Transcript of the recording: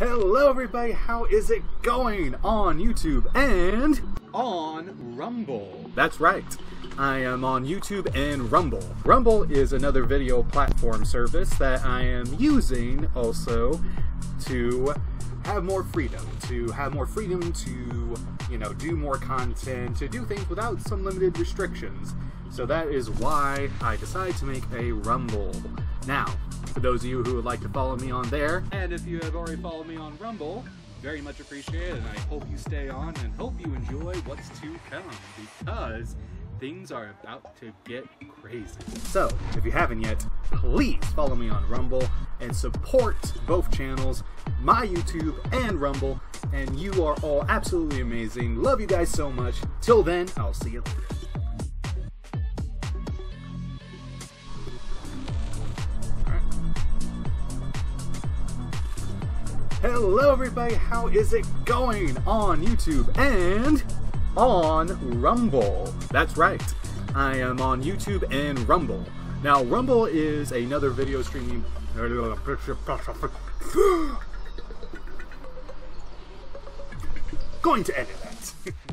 Hello, everybody. How is it going on YouTube and on Rumble? That's right. I am on YouTube and Rumble. Rumble is another video platform service that I am using also to have more freedom, to have more freedom to, you know, do more content, to do things without some limited restrictions. So that is why I decided to make a Rumble. Now, for those of you who would like to follow me on there, and if you have already followed me on Rumble, very much appreciated, and I hope you stay on and hope you enjoy what's to come because things are about to get crazy. So, if you haven't yet, please follow me on Rumble and support both channels, my YouTube and Rumble, and you are all absolutely amazing. Love you guys so much. Till then, I'll see you later. Hello, everybody. How is it going on YouTube and on Rumble? That's right. I am on YouTube and Rumble. Now, Rumble is another video streaming. Going to edit that.